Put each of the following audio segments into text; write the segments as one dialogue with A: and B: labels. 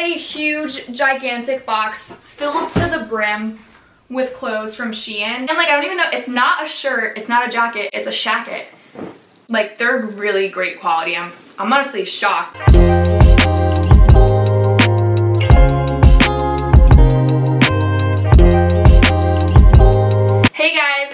A: a huge, gigantic box filled to the brim with clothes from Shein. And like, I don't even know, it's not a shirt, it's not a jacket, it's a shacket. Like, they're really great quality. I'm, I'm honestly shocked.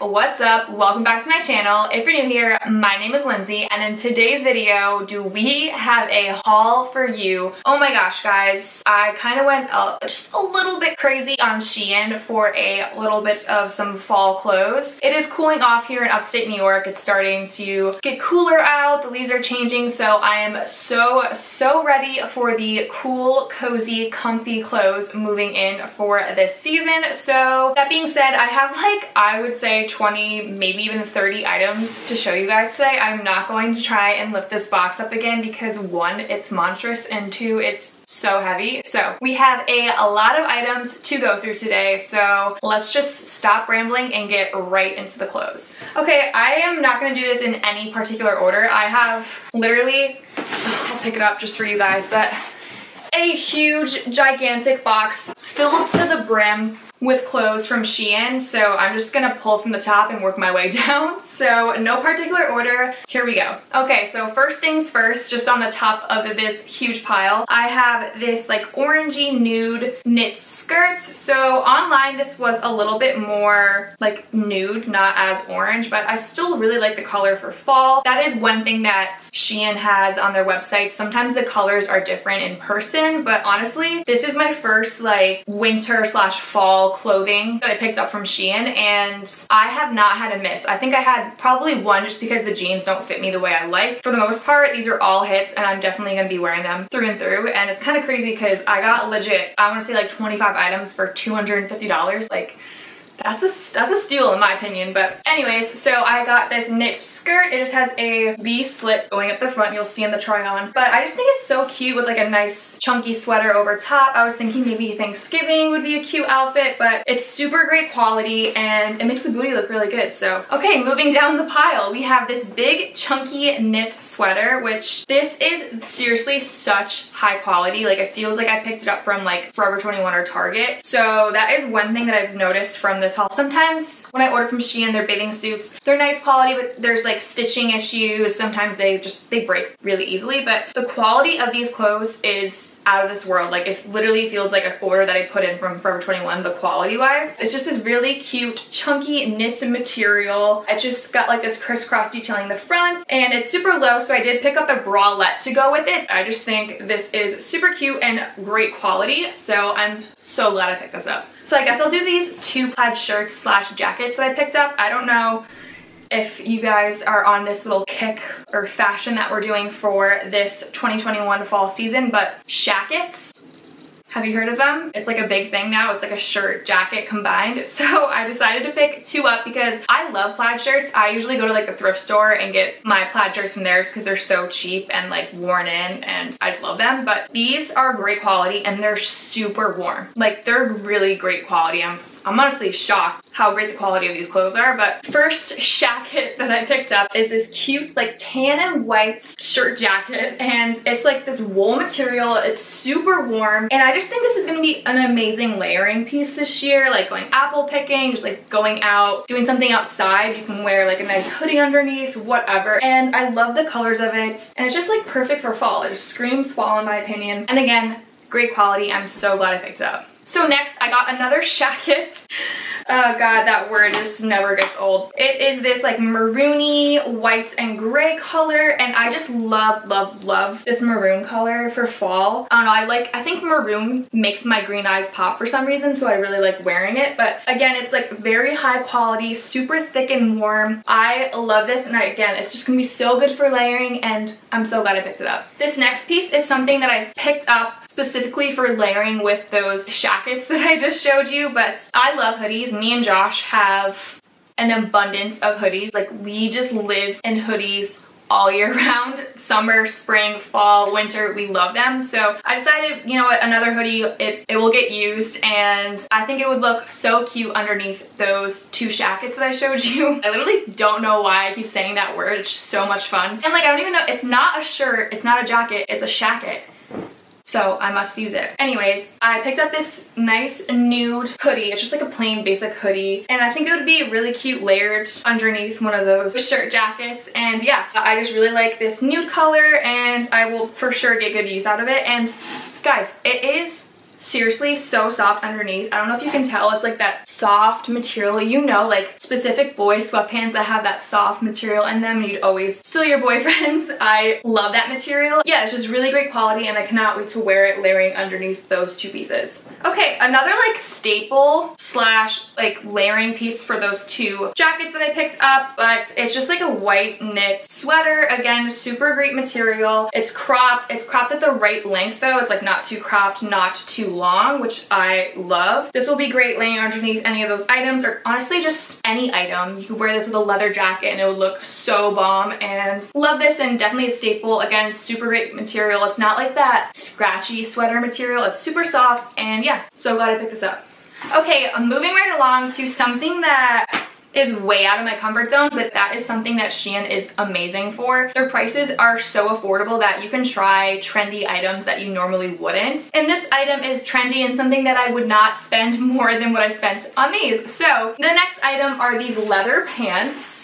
A: What's up? Welcome back to my channel. If you're new here, my name is Lindsay and in today's video, do we have a haul for you? Oh my gosh, guys. I kind of went uh, just a little bit crazy on Shein for a little bit of some fall clothes. It is cooling off here in upstate New York. It's starting to get cooler out. The leaves are changing, so I am so, so ready for the cool, cozy, comfy clothes moving in for this season. So that being said, I have like, I would say 20, maybe even 30 items to show you guys today. I'm not going to try and lift this box up again because one, it's monstrous and two, it's so heavy. So we have a, a lot of items to go through today. So let's just stop rambling and get right into the clothes. Okay, I am not gonna do this in any particular order. I have literally, I'll pick it up just for you guys, but a huge, gigantic box filled to the brim with clothes from Shein, so I'm just gonna pull from the top and work my way down. So no particular order, here we go. Okay, so first things first, just on the top of this huge pile, I have this like orangey nude knit skirt. So online this was a little bit more like nude, not as orange, but I still really like the color for fall. That is one thing that Shein has on their website. Sometimes the colors are different in person, but honestly, this is my first like winter slash fall clothing that I picked up from Shein and I have not had a miss. I think I had probably one just because the jeans don't fit me the way I like. For the most part, these are all hits and I'm definitely gonna be wearing them through and through. And it's kind of crazy because I got legit, I wanna say like 25 items for $250. Like that's a, that's a steal in my opinion. But anyways, so I got this knit skirt. It just has a V slit going up the front. You'll see in the try on. But I just think it's so cute with like a nice chunky sweater over top. I was thinking maybe Thanksgiving would be a cute outfit, but it's super great quality and it makes the booty look really good. So, okay, moving down the pile, we have this big chunky knit sweater, which this is seriously such high quality. Like it feels like I picked it up from like Forever 21 or Target. So that is one thing that I've noticed from this this haul. Sometimes when I order from Shein, their bathing suits, they're nice quality, but there's like stitching issues. Sometimes they just, they break really easily, but the quality of these clothes is out of this world. Like it literally feels like an order that I put in from Forever 21, the quality wise. It's just this really cute, chunky knit material. It just got like this crisscross detailing the front and it's super low. So I did pick up a bralette to go with it. I just think this is super cute and great quality. So I'm so glad I picked this up. So I guess I'll do these two plaid shirts slash jackets that I picked up. I don't know if you guys are on this little kick or fashion that we're doing for this 2021 fall season, but shackets have you heard of them? It's like a big thing now. It's like a shirt jacket combined. So I decided to pick two up because I love plaid shirts. I usually go to like the thrift store and get my plaid shirts from there because they're so cheap and like worn in and I just love them. But these are great quality and they're super warm. Like they're really great quality. I'm I'm honestly shocked how great the quality of these clothes are, but first shacket that I picked up is this cute like tan and white shirt jacket and it's like this wool material. It's super warm and I just think this is gonna be an amazing layering piece this year, like going apple picking, just like going out, doing something outside. You can wear like a nice hoodie underneath, whatever. And I love the colors of it and it's just like perfect for fall. It just screams fall in my opinion. And again, great quality. I'm so glad I picked it up. So next I got another shacket. Oh god, that word just never gets old. It is this like maroony, white and gray color and I just love, love, love this maroon color for fall. I don't know, I like, I think maroon makes my green eyes pop for some reason so I really like wearing it. But again, it's like very high quality, super thick and warm. I love this and I, again, it's just gonna be so good for layering and I'm so glad I picked it up. This next piece is something that I picked up specifically for layering with those shackets that I just showed you, but I love hoodies. Me and Josh have an abundance of hoodies. Like we just live in hoodies all year round. Summer spring fall winter we love them. So i decided you know what another hoodie it, it will get used and i think it would look so cute underneath those two shackets that i showed you. I literally don't know why i keep saying that word. It's just so much fun. And like i don't even know it's not a shirt it's not a jacket it's a shacket so I must use it. Anyways, I picked up this nice nude hoodie. It's just like a plain basic hoodie. And I think it would be really cute layered underneath one of those shirt jackets. And yeah, I just really like this nude color and I will for sure get good use out of it. And guys, it is seriously so soft underneath. I don't know if you can tell, it's like that soft material. You know, like specific boy sweatpants that have that soft material in them you'd always steal your boyfriends. I love that material. Yeah, it's just really great quality and I cannot wait to wear it layering underneath those two pieces. Okay, another like staple slash like layering piece for those two jackets that I picked up, but it's just like a white knit sweater. Again, super great material. It's cropped. It's cropped at the right length though. It's like not too cropped, not too long, which I love. This will be great laying underneath any of those items or honestly just any item. You could wear this with a leather jacket and it would look so bomb and love this and definitely a staple. Again, super great material. It's not like that scratchy sweater material. It's super soft and yeah, so glad I picked this up. Okay, I'm moving right along to something that is way out of my comfort zone, but that is something that Shein is amazing for. Their prices are so affordable that you can try trendy items that you normally wouldn't. And this item is trendy and something that I would not spend more than what I spent on these. So the next item are these leather pants.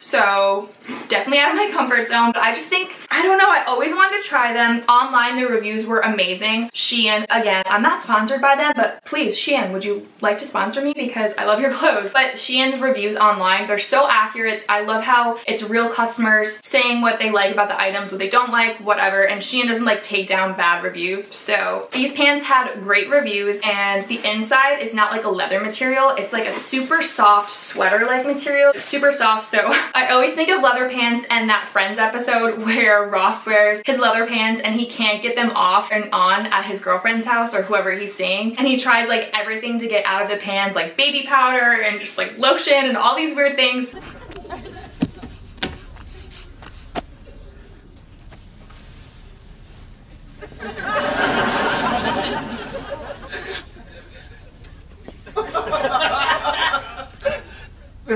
A: So definitely out of my comfort zone. But I just think, I don't know, I always wanted to try them. Online, the reviews were amazing. Shein, again, I'm not sponsored by them, but please, Shein, would you like to sponsor me? Because I love your clothes. But Shein's reviews online, they're so accurate. I love how it's real customers saying what they like about the items, what they don't like, whatever. And Shein doesn't like take down bad reviews. So these pants had great reviews and the inside is not like a leather material. It's like a super soft sweater-like material. Super soft, so I always think of leather pants and that Friends episode where Ross wears his leather pants and he can't get them off and on at his girlfriend's house or whoever he's seeing. And he tries like everything to get out of the pants, like baby powder and just like lotion and all these weird things.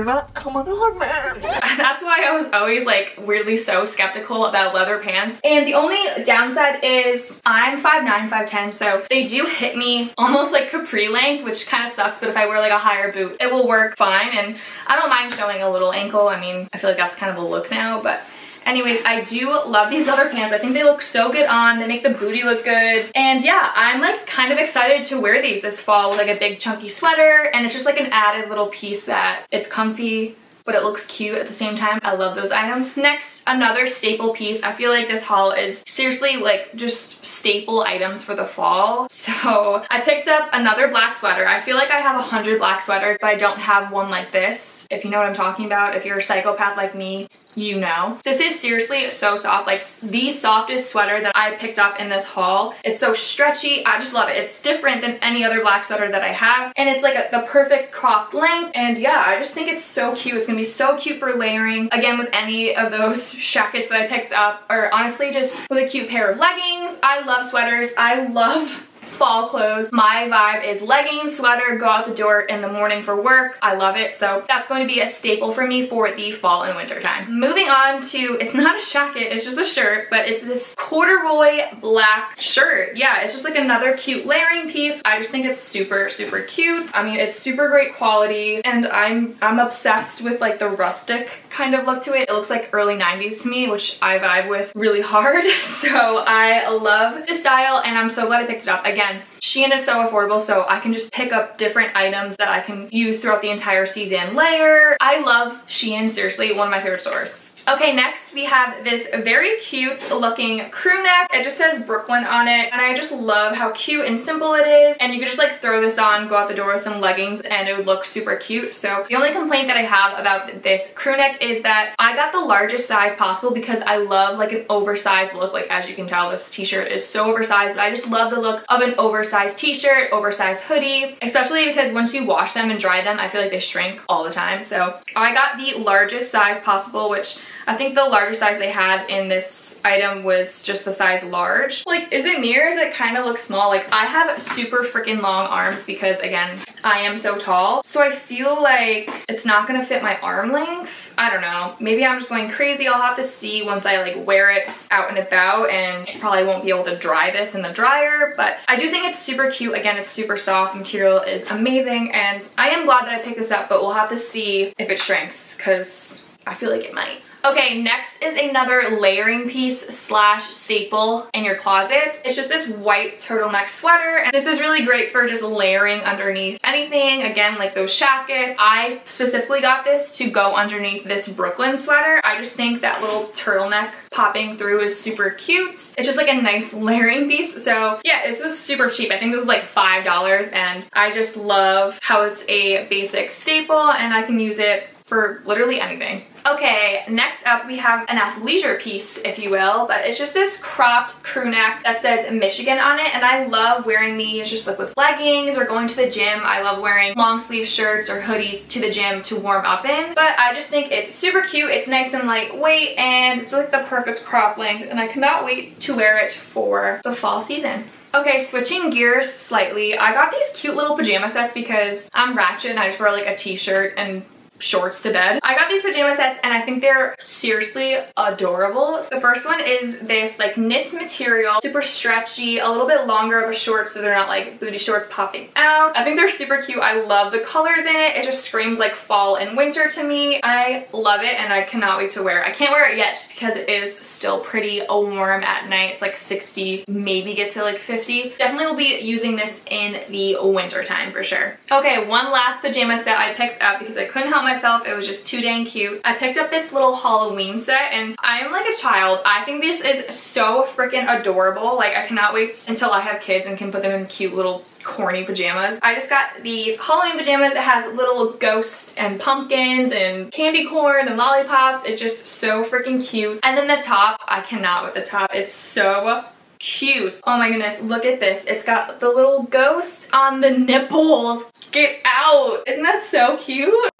B: Not coming on, man.
A: That's why I was always like weirdly so skeptical about leather pants. And the only downside is I'm 5'9", 5'10", so they do hit me almost like capri length, which kind of sucks, but if I wear like a higher boot, it will work fine. And I don't mind showing a little ankle. I mean, I feel like that's kind of a look now, but Anyways, I do love these leather pants. I think they look so good on. They make the booty look good. And yeah, I'm like kind of excited to wear these this fall with like a big chunky sweater. And it's just like an added little piece that it's comfy but it looks cute at the same time. I love those items. Next, another staple piece. I feel like this haul is seriously like just staple items for the fall. So I picked up another black sweater. I feel like I have a hundred black sweaters, but I don't have one like this. If you know what I'm talking about, if you're a psychopath like me, you know. This is seriously so soft, like the softest sweater that I picked up in this haul. It's so stretchy, I just love it. It's different than any other black sweater that I have, and it's like a, the perfect cropped length, and yeah, I just think it's so cute. It's gonna be so cute for layering, again, with any of those jackets that I picked up, or honestly, just with a cute pair of leggings. I love sweaters. I love fall clothes. My vibe is leggings, sweater, go out the door in the morning for work. I love it. So that's going to be a staple for me for the fall and winter time. Moving on to, it's not a jacket, it's just a shirt, but it's this corduroy black shirt. Yeah, it's just like another cute layering piece. I just think it's super, super cute. I mean, it's super great quality and I'm, I'm obsessed with like the rustic kind of look to it. It looks like early 90s to me, which I vibe with really hard. So I love this style and I'm so glad I picked it up. Again, Shein is so affordable, so I can just pick up different items that I can use throughout the entire season layer. I love Shein, seriously, one of my favorite stores. Okay, next we have this very cute looking crew neck. It just says Brooklyn on it, and I just love how cute and simple it is. And you could just like throw this on, go out the door with some leggings, and it would look super cute. So the only complaint that I have about this crew neck is that I got the largest size possible because I love like an oversized look. Like as you can tell, this t-shirt is so oversized, but I just love the look of an oversized t-shirt, oversized hoodie, especially because once you wash them and dry them, I feel like they shrink all the time. So I got the largest size possible, which I think the larger size they had in this item was just the size large. Like, is it me or is it kind of look small? Like, I have super freaking long arms because, again, I am so tall. So I feel like it's not gonna fit my arm length. I don't know. Maybe I'm just going crazy. I'll have to see once I like wear it out and about and probably won't be able to dry this in the dryer. But I do think it's super cute. Again, it's super soft. Material is amazing. And I am glad that I picked this up, but we'll have to see if it shrinks because I feel like it might. Okay, next is another layering piece slash staple in your closet. It's just this white turtleneck sweater, and this is really great for just layering underneath anything. Again, like those jackets. I specifically got this to go underneath this Brooklyn sweater. I just think that little turtleneck popping through is super cute. It's just like a nice layering piece. So yeah, this was super cheap. I think this was like $5 and I just love how it's a basic staple and I can use it for literally anything. Okay, next up we have an athleisure piece, if you will, but it's just this cropped crew neck that says Michigan on it, and I love wearing these just like with leggings or going to the gym. I love wearing long sleeve shirts or hoodies to the gym to warm up in, but I just think it's super cute. It's nice and lightweight, and it's like the perfect crop length, and I cannot wait to wear it for the fall season. Okay, switching gears slightly, I got these cute little pajama sets because I'm ratchet and I just wear like a t-shirt and shorts to bed. I got these pajama sets and I think they're seriously adorable. The first one is this like knit material, super stretchy, a little bit longer of a short so they're not like booty shorts popping out. I think they're super cute. I love the colors in it. It just screams like fall and winter to me. I love it and I cannot wait to wear it. I can't wear it yet just because it is still pretty warm at night. It's like 60, maybe get to like 50. Definitely will be using this in the winter time for sure. Okay, one last pajama set I picked up because I couldn't help myself. It was just too dang cute. I picked up this little Halloween set and I am like a child. I think this is so freaking adorable. Like I cannot wait until I have kids and can put them in cute little corny pajamas. I just got these Halloween pajamas. It has little ghosts and pumpkins and candy corn and lollipops. It's just so freaking cute. And then the top, I cannot with the top. It's so cute. Oh my goodness, look at this. It's got the little ghost on the nipples. Get out. Isn't that so cute?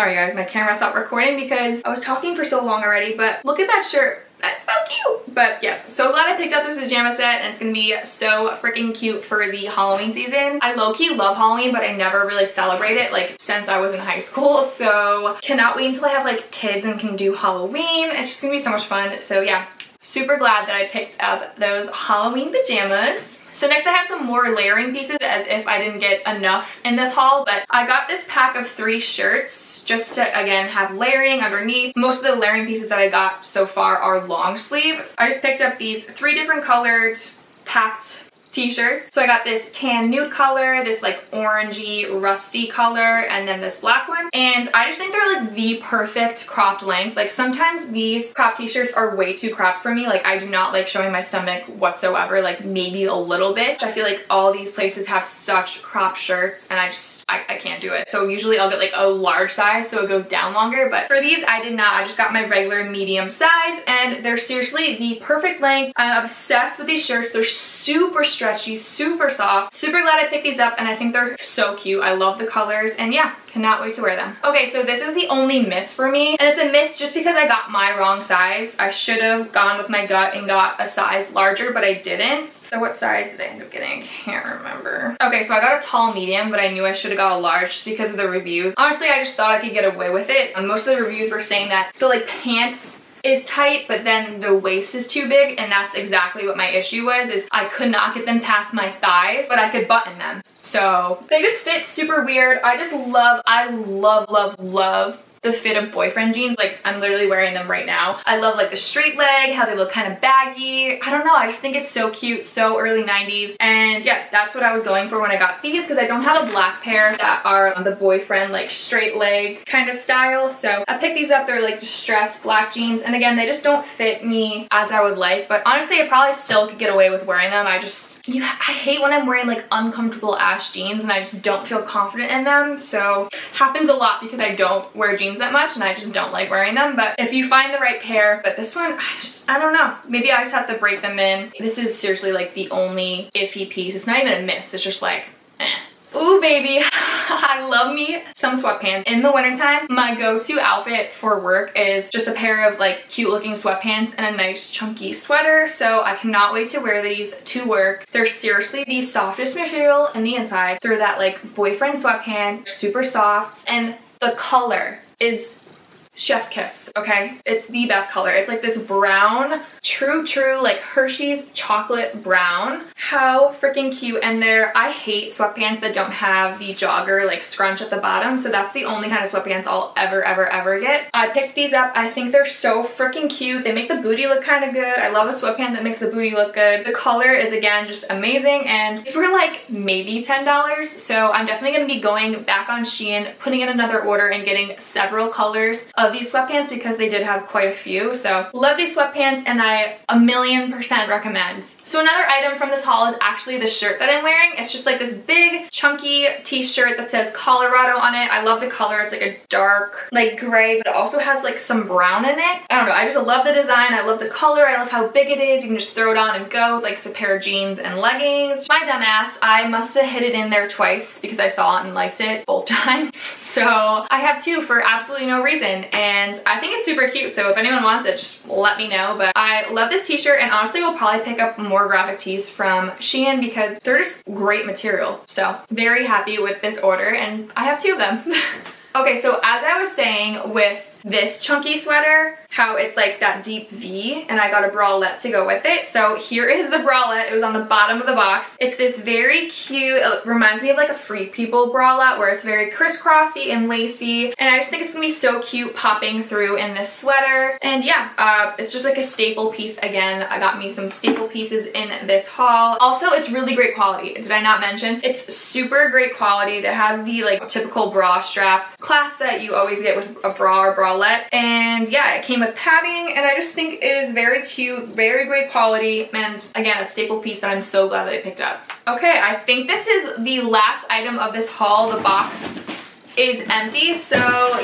A: Sorry guys, my camera stopped recording because I was talking for so long already, but look at that shirt. That's so cute. But yes, so glad I picked up this pajama set and it's gonna be so freaking cute for the Halloween season. I low-key love Halloween, but I never really celebrate it like since I was in high school. So cannot wait until I have like kids and can do Halloween. It's just gonna be so much fun. So yeah, super glad that I picked up those Halloween pajamas. So next I have some more layering pieces as if I didn't get enough in this haul, but I got this pack of three shirts just to, again, have layering underneath. Most of the layering pieces that I got so far are long sleeves. I just picked up these three different colored packed t-shirts. So I got this tan nude color, this like orangey rusty color, and then this black one. And I just think they're like the perfect cropped length. Like sometimes these crop t-shirts are way too cropped for me. Like I do not like showing my stomach whatsoever, like maybe a little bit. I feel like all these places have such cropped shirts and I just I, I can't do it. So usually I'll get like a large size so it goes down longer. But for these, I did not. I just got my regular medium size and they're seriously the perfect length. I'm obsessed with these shirts. They're super stretchy, super soft. Super glad I picked these up and I think they're so cute. I love the colors and yeah, cannot wait to wear them. Okay, so this is the only miss for me and it's a miss just because I got my wrong size. I should have gone with my gut and got a size larger, but I didn't. So what size did I end up getting? I can't remember. Okay, so I got a tall medium, but I knew I should have got a large just because of the reviews. Honestly, I just thought I could get away with it. And most of the reviews were saying that the like pants is tight but then the waist is too big and that's exactly what my issue was is I could not get them past my thighs but I could button them. So they just fit super weird. I just love I love love love the fit of boyfriend jeans. Like I'm literally wearing them right now. I love like the straight leg, how they look kind of baggy. I don't know, I just think it's so cute, so early 90s. And yeah, that's what I was going for when I got these because I don't have a black pair that are the boyfriend like straight leg kind of style. So I picked these up, they're like distressed black jeans. And again, they just don't fit me as I would like. But honestly, I probably still could get away with wearing them. I just you, I hate when I'm wearing like uncomfortable ash jeans and I just don't feel confident in them. So happens a lot because I don't wear jeans that much and I just don't like wearing them. But if you find the right pair, but this one, I just, I don't know. Maybe I just have to break them in. This is seriously like the only iffy piece. It's not even a miss. It's just like, eh. Ooh, baby. I love me some sweatpants. In the wintertime, my go-to outfit for work is just a pair of like cute looking sweatpants and a nice chunky sweater. So I cannot wait to wear these to work. They're seriously the softest material in the inside. They're that like boyfriend sweatpant, super soft. And the color is chef's kiss, okay? It's the best color. It's like this brown, true, true, like Hershey's chocolate brown. How freaking cute. And they're, I hate sweatpants that don't have the jogger like scrunch at the bottom. So that's the only kind of sweatpants I'll ever, ever, ever get. I picked these up. I think they're so freaking cute. They make the booty look kind of good. I love a sweatpant that makes the booty look good. The color is again, just amazing. And these were like maybe $10. So I'm definitely gonna be going back on Shein, putting in another order and getting several colors of these sweatpants because they did have quite a few. So love these sweatpants and I a million percent recommend. So another item from this haul is actually the shirt that I'm wearing. It's just like this big chunky t-shirt that says Colorado on it. I love the color. It's like a dark like gray but it also has like some brown in it. I don't know. I just love the design. I love the color. I love how big it is. You can just throw it on and go like a pair of jeans and leggings. My dumb ass, I must have hit it in there twice because I saw it and liked it both times. So I have two for absolutely no reason and I think it's super cute. So if anyone wants it, just let me know. But I love this t-shirt and honestly will probably pick up more graphic tees from Shein because they're just great material. So very happy with this order and I have two of them. okay, so as I was saying with this chunky sweater, how it's like that deep V and I got a bralette to go with it. So here is the bralette. It was on the bottom of the box. It's this very cute, it reminds me of like a Free People bralette where it's very crisscrossy and lacy. And I just think it's gonna be so cute popping through in this sweater. And yeah, uh, it's just like a staple piece again. I got me some staple pieces in this haul. Also, it's really great quality. Did I not mention? It's super great quality that has the like typical bra strap clasp that you always get with a bra or bralette. And yeah, it came with padding and I just think it is very cute, very great quality, and again, a staple piece that I'm so glad that I picked up. Okay, I think this is the last item of this haul. The box is empty, so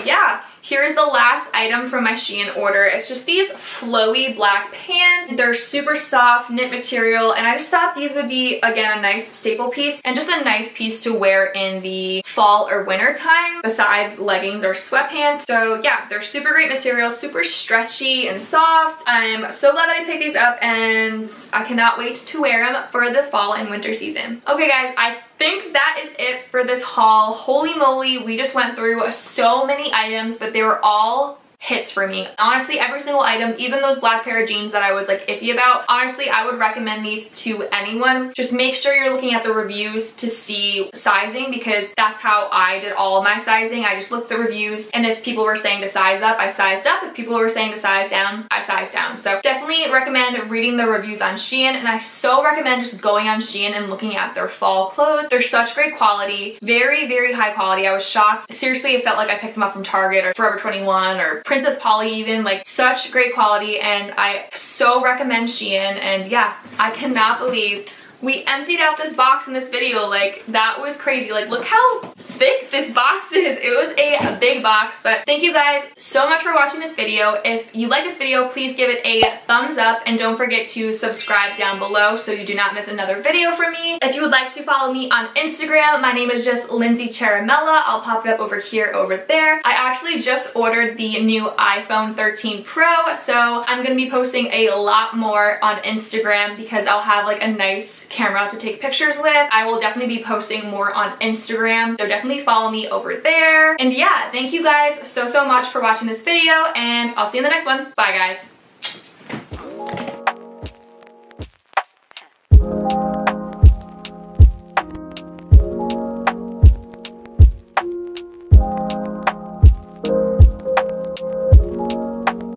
A: yeah. Here's the last item from my Shein order. It's just these flowy black pants. They're super soft knit material and I just thought these would be, again, a nice staple piece and just a nice piece to wear in the fall or winter time besides leggings or sweatpants. So yeah, they're super great material, super stretchy and soft. I'm so glad I picked these up and I cannot wait to wear them for the fall and winter season. Okay guys, I think that is it for this haul. Holy moly, we just went through so many items, but they were all hits for me. Honestly, every single item, even those black pair of jeans that I was like iffy about, honestly, I would recommend these to anyone. Just make sure you're looking at the reviews to see sizing because that's how I did all my sizing. I just looked the reviews and if people were saying to size up, I sized up. If people were saying to size down, I sized down. So definitely recommend reading the reviews on Shein and I so recommend just going on Shein and looking at their fall clothes. They're such great quality, very, very high quality. I was shocked. Seriously, it felt like I picked them up from Target or Forever 21 or Princess Polly even, like such great quality and I so recommend Shein and yeah, I cannot believe we emptied out this box in this video like that was crazy. Like look how thick this box is. It was a big box but thank you guys so much for watching this video. If you like this video please give it a thumbs up and don't forget to subscribe down below so you do not miss another video from me. If you would like to follow me on instagram my name is just lindsay charamella. I'll pop it up over here over there. I actually just ordered the new iphone 13 pro so i'm gonna be posting a lot more on instagram because i'll have like a nice camera to take pictures with. I will definitely be posting more on Instagram, so definitely follow me over there. And yeah, thank you guys so, so much for watching this video, and I'll see you in the next one. Bye, guys.